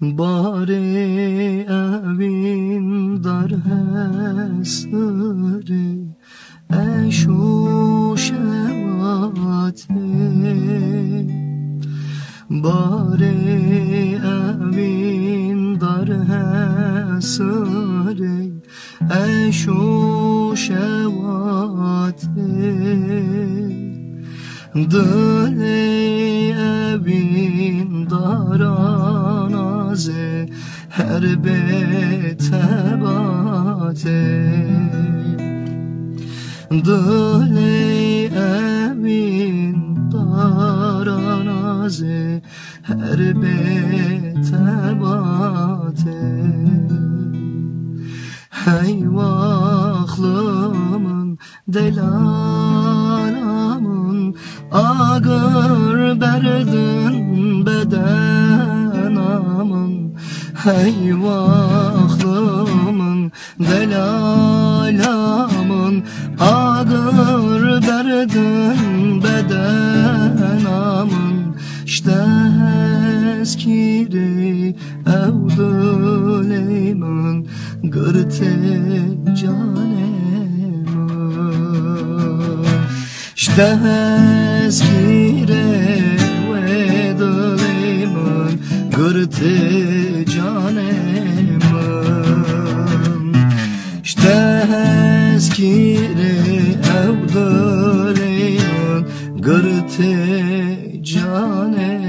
Bari evin dar hesri Eşu şevati. Bari evin dar hesri Eşu şevati. Dili Her betebate Dili evin daranaze. Her betebate Hey vahlımın delanamın Ağır berdin bedenamın Hey vahlımın delalamın Ağır berdin bedenamın İşte eskiri evdüleyman Gırte canemın İşte eskire vedüleyman Gırte tezkire evdareyan Gırte cane